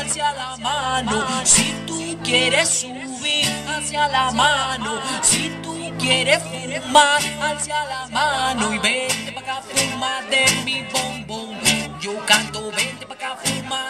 hacia la mano. Si tú quieres subir hacia la mano, si tú quieres fumar hacia la mano y vente pa' acá, fuma de mi bombón. Yo canto, vente pa' acá, fuma